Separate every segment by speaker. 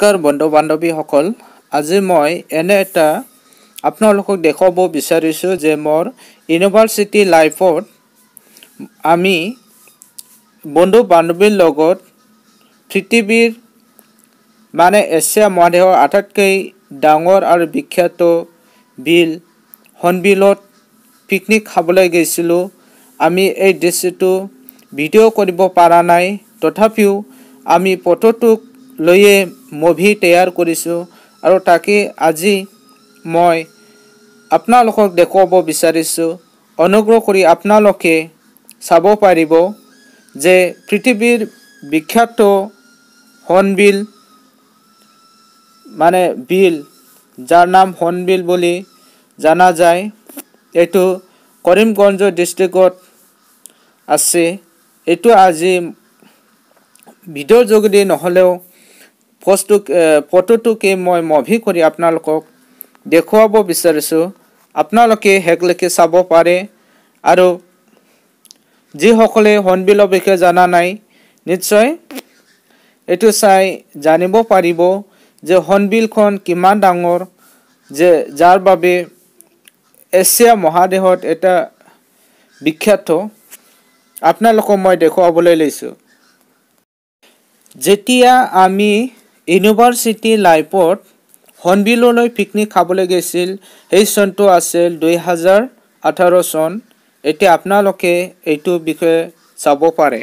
Speaker 1: নমস্কাৰ বন্ধু বান্ধৱীসকল আজি মই এনে এটা আপোনালোকক দেখুৱাব বিচাৰিছোঁ যে মোৰ ইউনিভাৰ্চিটি লাইফত আমি বন্ধু বান্ধৱীৰ লগত পৃথিৱীৰ মানে এছিয়া মহাদেশৰ আটাইতকৈ ডাঙৰ আৰু বিখ্যাত বিল হৰ্ণবিলত পিকনিক খাবলৈ গৈছিলোঁ। আমি এই দৃশ্যটো ভিডিঅ' কৰিব পৰা নাই। তথাপিও আমি ফটোটোক লৈয়ে মুভি তৈয়াৰ কৰিছোঁ আৰু তাকে আজি মই আপোনালোকক দেখুৱাব বিচাৰিছোঁ। অনুগ্ৰহ কৰি আপোনালোকে চাব পাৰিব যে পৃথিৱীৰ বিখ্যাত হৰ্ণবিল মানে বিল যাৰ নাম হৰ্ণবিল বুলি জনা যায় এইটো কৰিমগঞ্জ ডিষ্ট্ৰিক্টত আছে। এইটো আজি ভিডিঅ'ৰ যোগেদি নহ'লেও পষ্টটো ফটোটোকে মই মুভি কৰি আপোনালোকক দেখুৱাব বিচাৰিছোঁ। আপোনালোকে শেষলৈকে চাব পাৰে আৰু যিসকলে হৰ্ণবিলৰ বিষয়ে জনা নাই নিশ্চয় এইটো চাই জানিব পাৰিব যে হৰ্ণবিলখন কিমান ডাঙৰ যে যাৰ বাবে এছিয়া মহাদেশত এটা বিখ্যাত আপোনালোকক মই দেখুৱাবলৈ লৈছোঁ। যেতিয়া আমি ইউনিভাৰ্চিটি লাইফত হৰ্ণবিললৈ পিকনিক খাবলৈ গৈছিল। সেই চনটো আছিল দুই হাজাৰ ওঠৰ চন। এতিয়া আপোনালোকে এইটো বিষয়ে চাব পাৰে।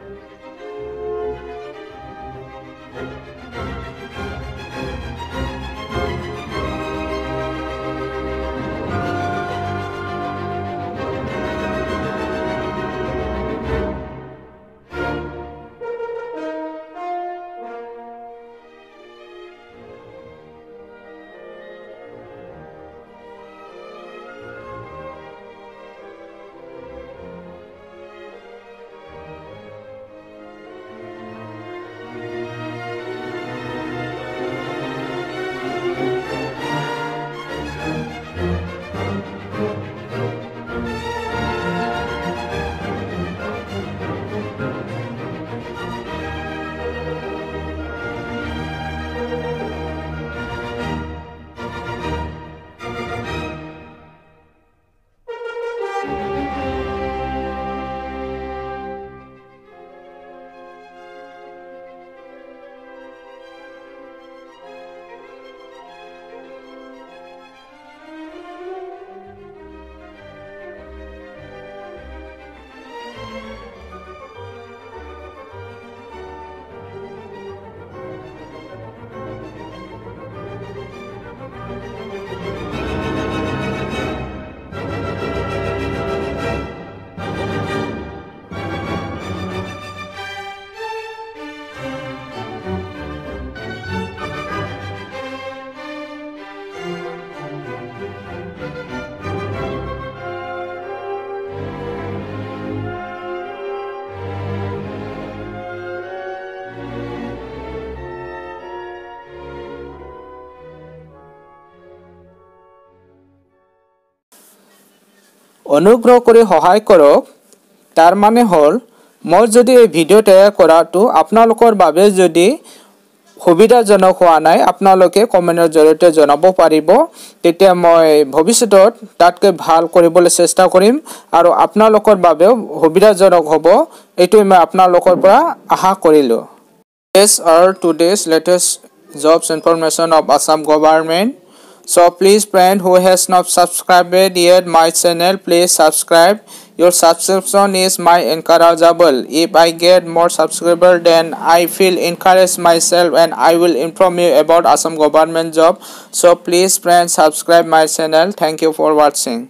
Speaker 1: অনুগ্ৰহ কৰি সহায় কৰক। তাৰ মানে হ'ল মই যদি এই ভিডিঅ' তৈয়াৰ কৰাটো আপোনালোকৰ বাবে যদি সুবিধাজনক হোৱা নাই আপোনালোকে কমেণ্টৰ জৰিয়তে জনাব পাৰিব। তেতিয়া মই ভৱিষ্যতত তাতকৈ ভাল কৰিবলৈ চেষ্টা কৰিম আৰু আপোনালোকৰ বাবেও সুবিধাজনক হ'ব। এইটোৱে মই আপোনালোকৰ পৰা আশা কৰিলোঁ। These are today's latest jobs information of Assam government. So please friend who has not subscribed yet my channel please subscribe. Your subscription is my encourageable. If I get more subscriber then I feel encouraged myself and I will inform you about Assam government job. So please friend subscribe my channel. Thank you for watching.